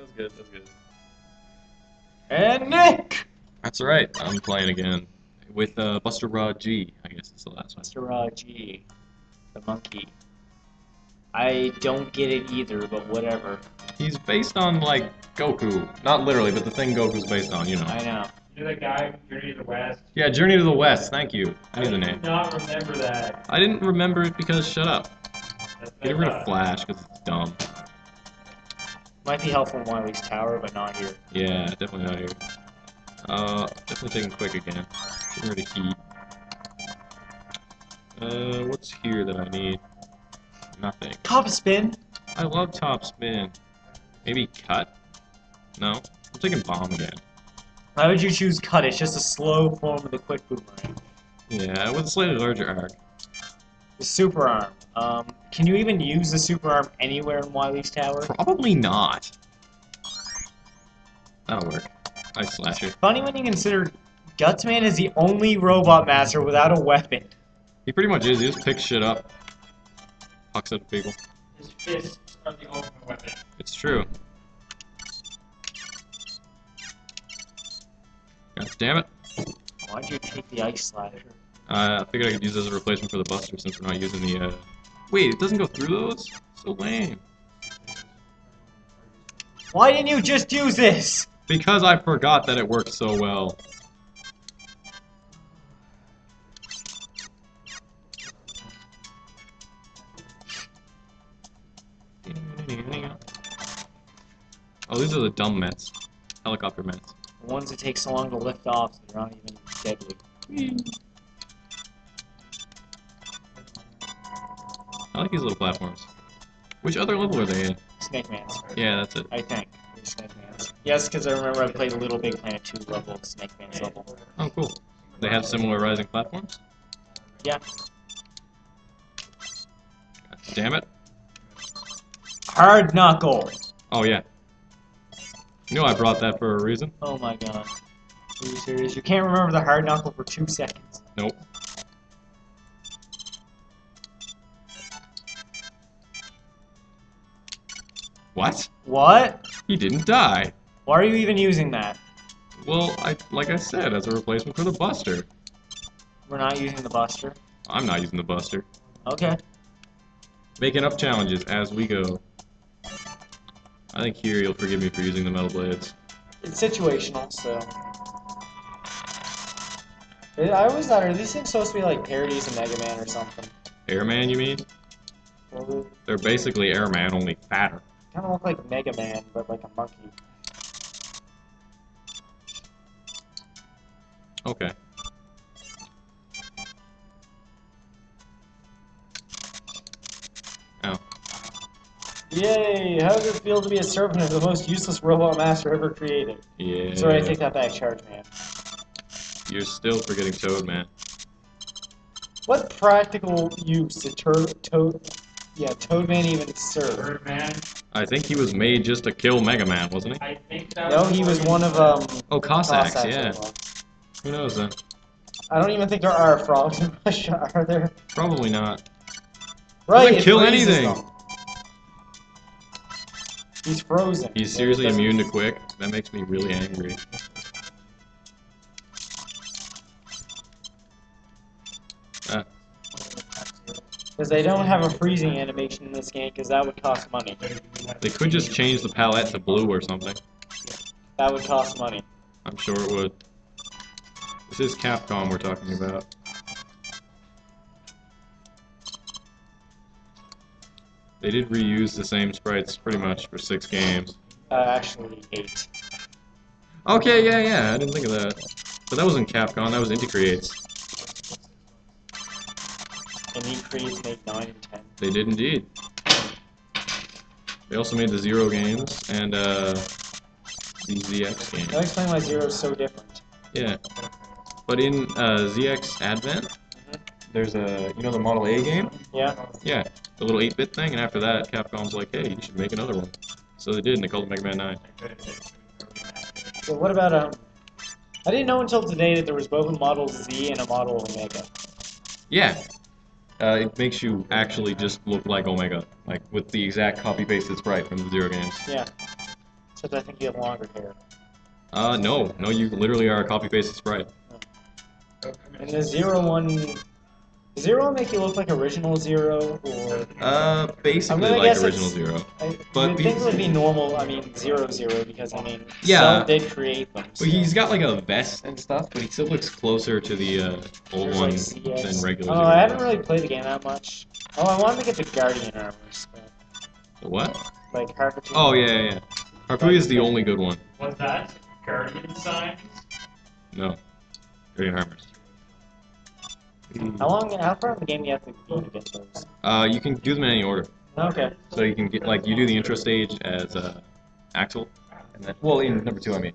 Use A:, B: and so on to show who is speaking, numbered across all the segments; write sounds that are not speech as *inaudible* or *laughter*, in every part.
A: That's good. That's good.
B: And Nick!
A: That's right. I'm playing again with uh, Buster Rod G. I guess it's the last one.
B: Mr. Uh, G. The monkey. I don't get it either, but whatever.
A: He's based on like Goku, not literally, but the thing Goku's based on. You know.
B: I know.
C: You're the guy from Journey to the West.
A: Yeah, Journey to the West. Thank you. I knew the
C: do
A: name.
C: not remember that.
A: I didn't remember it because shut up.
C: That's
A: Get rid of Flash because it's dumb.
B: Might be helpful in Wily's tower, but not here.
A: Yeah, definitely not here. Uh, definitely taking quick again. Getting rid of heat. Uh, what's here that I need? Nothing.
B: Top spin!
A: I love top spin. Maybe cut? No. I'm taking bomb again.
B: Why would you choose cut? It's just a slow form of the quick boomerang.
A: Yeah, with a slightly larger arc.
B: The super arm. Um, can you even use the super arm anywhere in Wily's tower?
A: Probably not. That'll work. Ice slasher.
B: Funny when you consider Gutsman is the only robot master without a weapon.
A: He pretty much is. He just picks shit up. Hucks at people.
C: His fists are the ultimate weapon.
A: It's true. God damn it.
B: Why'd you take the ice slasher?
A: Uh, I figured I could use this as a replacement for the Buster since we're not using the, uh... Wait, it doesn't go through those? So lame.
B: Why didn't you just use this?
A: Because I forgot that it worked so well. Oh, these are the dumb Mets. Helicopter Mets.
B: The ones that take so long to lift off, so they're not even deadly. Hmm.
A: I like these little platforms. Which other level are they in?
B: Snake Man's,
A: Yeah, that's it.
B: I think. Snake Man's. Yes, because I remember I played a Little Big Planet 2 level, Snake Man's level.
A: Oh, cool. They have similar rising platforms?
B: Yeah.
A: God damn it.
B: Hard Knuckle!
A: Oh, yeah. You know I brought that for a reason.
B: Oh my god. Are you serious? You can't remember the Hard Knuckle for two seconds.
A: Nope. What?
B: What?
A: He didn't die.
B: Why are you even using that?
A: Well, I like I said, as a replacement for the Buster.
B: We're not using the Buster.
A: I'm not using the Buster.
B: Okay.
A: Making up challenges as we go. I think here you'll forgive me for using the metal blades.
B: It's situational, so. I always thought, are these things supposed to be like parodies of Mega Man or something?
A: Airman, you mean? They're basically Airman, only fatter.
B: Kind of look like Mega Man, but like a monkey.
A: Okay. Oh.
B: Yay! How does it feel to be a servant of the most useless robot master ever created?
A: Yeah.
B: Sorry, I take that back, Charge Man.
A: You're still forgetting Toad, man.
B: What practical use did Toad, Toad, yeah, Toadman even serve?
C: Birdman.
A: I think he was made just to kill Mega Man, wasn't he?
C: I think that
B: No, he was one of um.
A: Oh, Cossacks,
B: Cossacks
A: yeah.
B: as.
A: Who knows then?
B: I don't even think there are frogs in Russia, *laughs* are there?
A: Probably not.
B: Right.
A: Doesn't
B: it
A: kill
B: freezes
A: anything.
B: them. He's frozen.
A: He's seriously
B: Doesn't-
A: immune to quick. That makes me really angry.
B: Because they don't have a freezing animation in this game, because that would cost money.
A: they could just change the palette to blue or something.
B: That would cost money.
A: I'm sure it would. This is Capcom we're talking about. They did reuse the same sprites pretty much for six games.
B: Uh, actually, eight.
A: Okay, yeah, yeah, I didn't think of that. But that wasn't Capcom, that was Inti Creates.
B: Inti Creates made nine and ten.
A: They did indeed. They also made the Zero games and uh, the ZX
B: I'll
A: game.
B: explain why Zero is so different.
A: Yeah. But in uh, ZX Advent, there's a, you know the Model A game?
B: Yeah.
A: Yeah, the little 8-bit thing, and after that, Capcom's like, hey, you should make another one. So they did, and they called it Mega Man 9.
B: So what about um? I didn't know until today that there was both a Model Z and a Model Omega.
A: Yeah. Uh, it makes you actually just look like Omega, like with the exact copy-pasted sprite from the Zero games.
B: Yeah. Except I think you have longer hair.
A: Uh, no, no, you literally are a copy paste Sprite.
B: And the zero one, zero one make you look like original zero, or
A: Uh, basically
B: gonna
A: like
B: guess
A: original
B: it's-
A: zero.
B: I
A: But
B: you'd think it would be normal. I mean zero zero because I mean
A: Yeah.
B: some did create them.
A: Well, he's got like a vest and stuff, but he still looks closer to the uh, old
B: There's,
A: one
B: like,
A: than regular.
B: Oh,
A: Zero
B: I haven't really played the game that much. Oh, I wanted to get the Guardian armor. but
A: What?
B: like Harpoon.
A: Oh yeah, yeah. yeah. Harpuia is the only good one.
C: What's that? Guardian signs?
A: No, Guardian Armors.
B: How long? How far in the game do you have to be to get those?
A: Uh, you can do them in any order.
B: Okay.
A: So you can get like you do the intro stage as uh, Axel, and then well in number two I mean,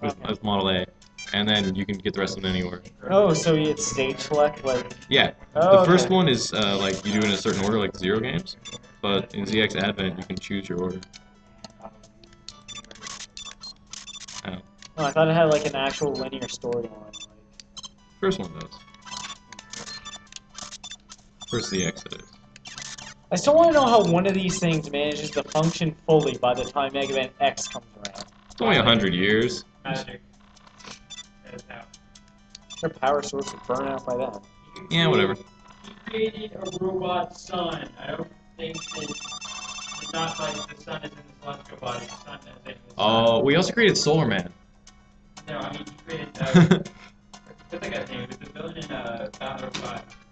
A: with,
B: Okay.
A: as Model A, and then you can get the rest of them in any order.
B: Oh, so it's stage select like.
A: Yeah,
B: Oh,
A: the first
B: okay.
A: one is uh, like you do it in a certain order, like zero games, but in ZX Advent you can choose your order. Oh,
B: Oh, I thought it had like an actual linear storyline. Like.
A: first one does. First the it is.
B: I still want to know how one of these things manages to function fully by the time Mega Man X comes around.
A: It's only a hundred years.
C: Magic. It is now.
B: Their power source would burn out by then.
A: Yeah, whatever.
C: He created a robot sun. I don't think that it's not like the sun is in the celestial body. The sun is in the sun.
A: Oh, we also created Solar Man.
C: No, I mean, he created. Uh, what's that guy's name? It was the villain in uh, Battle of Five. Named Twizzler.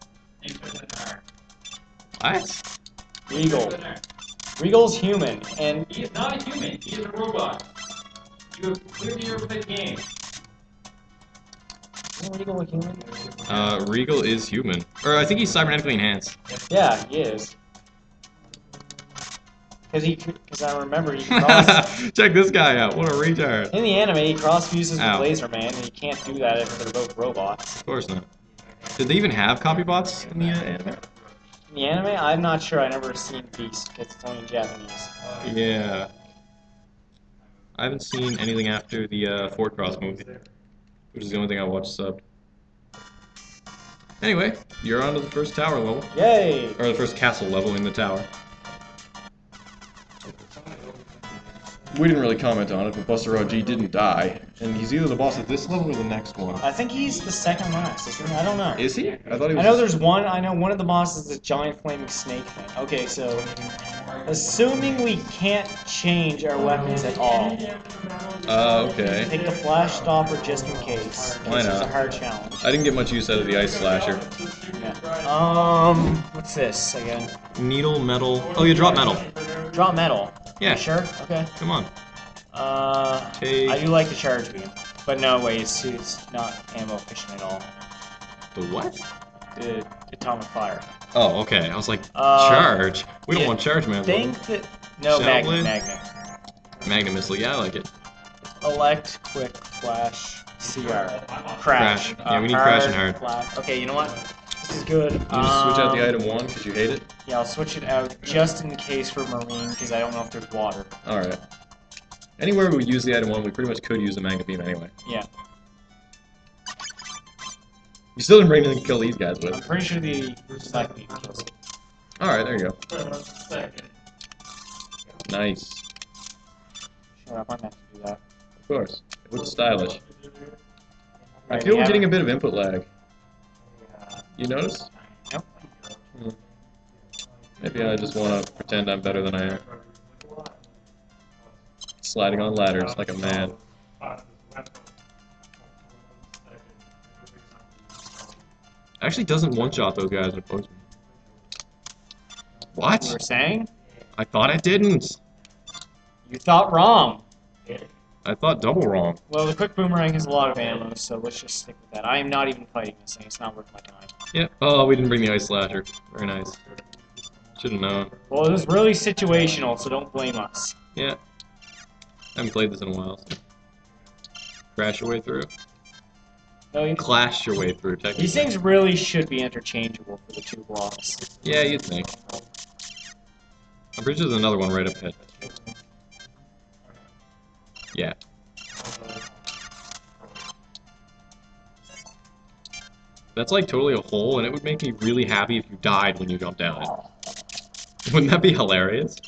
A: What?
B: Regal. Regal's human, and
C: He is not a human. He is a robot. You have clearly never played the game.
B: isn't Regal a human?
A: Uh, Regal is human, or I think he's cybernetically enhanced.
B: Yeah, he is. Cause he, cause I remember he cross *laughs*
A: Check this guy out. What a retard.
B: in the anime he cross fuses with
A: Ow.
B: Laser Man, and you can't do that if they're both robots.
A: Of course not. Did they even have copy bots in the uh, anime?
B: In the anime, I'm not sure. I never seen Beast because it's only in Japanese.
A: Yeah. I haven't seen anything after the uh, Ford Cross movie, which is the only thing I watched subbed. Anyway, you're on to the first tower level,
B: Yay!
A: or the first castle level in the tower. We didn't really comment on it, but Buster Rod G didn't die, and he's either the boss at this level or the next one.
B: I think he's the second last. Isn't he? I don't know.
A: Is he? I thought he
B: I know there's one. I know one of the bosses is a giant flaming snake thing. Okay, so assuming we can't change our weapons at all,
A: Uh, okay.
B: take the flash stopper just in case.
A: Why
B: This is a hard challenge.
A: I didn't get much use out of the ice slasher.
B: Yeah. Um, what's this again?
A: Needle, metal. Oh, you drop metal.
B: Drop metal.
A: Yeah.
B: You sure. Okay.
A: Come on.
B: Uh,
A: Take
B: I do like the charge beam, but no way, it's, it's not ammo efficient at all.
A: the what?
B: The atomic fire.
A: Oh, okay. I was like,
B: Uh,
A: charge. We don't want charge, man.
B: Think that no magnet, magnet.
A: Magnet missile. Yeah, I like it.
B: Elect, quick, flash, CR, crash.
A: Crash. Yeah, we need crash and hard.
B: Flash. Okay, you know what? This is good.
A: You just switch out the
B: Um,
A: item one because you hate it.
B: Yeah, I'll switch it out just in case for marine because I don't know if there's water.
A: All right. Anywhere we use the item one, we pretty much could use the magnet beam anyway.
B: Yeah,
A: You still didn't bring anything to kill these guys with.
B: I'm pretty sure the black beam kills it.
A: All right, there you go. Nice.
B: Shut up, I'm meant to do that.
A: Of course. It looks stylish. I feel
B: we
A: we're getting a bit of input lag. You notice?
B: nope.
A: Maybe I just want to pretend I'm better than I am. Sliding on ladders like a man. Actually doesn't one-shot those guys in opposing.
B: You
A: What?
B: were saying?
A: I thought it didn't.
B: You thought wrong.
A: I thought double wrong.
B: Well, the quick boomerang has a lot of ammo, so let's just stick with that. I am not even fighting this thing. It's not worth my time.
A: Yep. Oh, we didn't bring the ice slasher. Very nice. Should have known.
B: Well, it was really situational, so don't blame us.
A: Yeah. I haven't played this in a while. So. Crash your way through.
B: No, you-
A: Clash your way through, technically.
B: these things really should be interchangeable for the two blocks.
A: Yeah, you'd think. I'm pretty sure there's another one right up ahead. Yeah. That's like totally a hole, and it would make me really happy if you died when you jumped down it. Wouldn't that be hilarious?